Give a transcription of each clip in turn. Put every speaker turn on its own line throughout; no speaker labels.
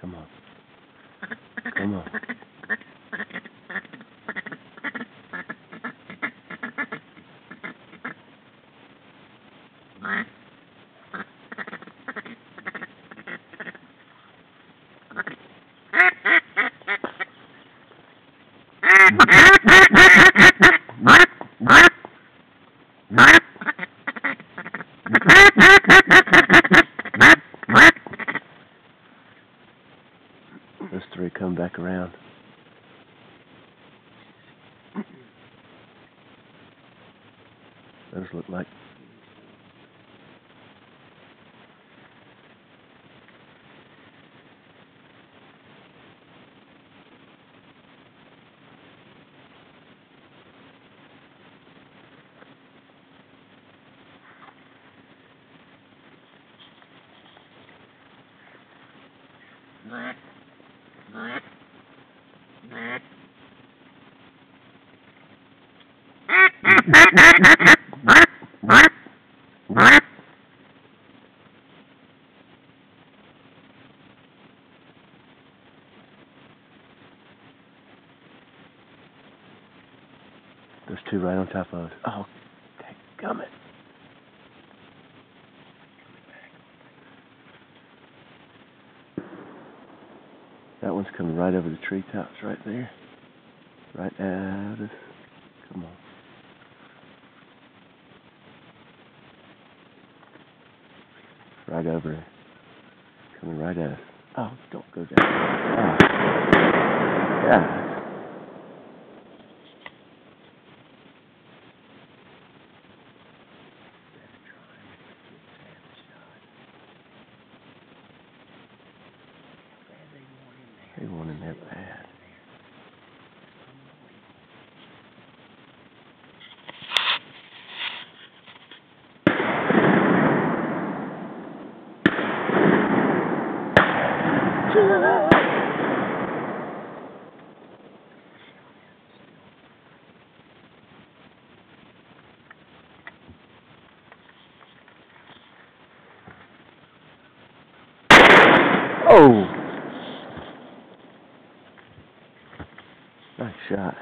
Come on. Come on. Those three come back around. Those look like There's two right on top of us. Oh, gummit. That one's coming right over the treetops right there. Right at us. Come on. Right over it. Coming right at us. Oh, don't go down. Oh. Yeah. They want in there bad. Oh! Nice shot.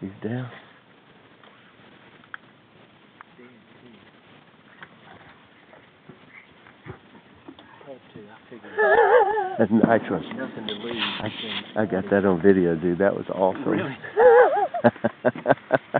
He's down. That's a nice one.
Nothing.
I, I got that on video, dude. That was awesome.
Really?